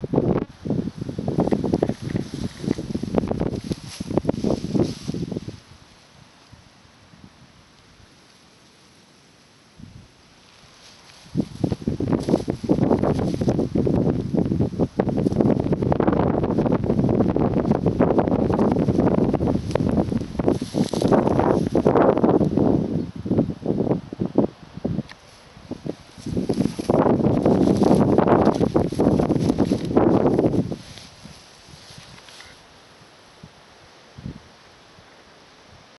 you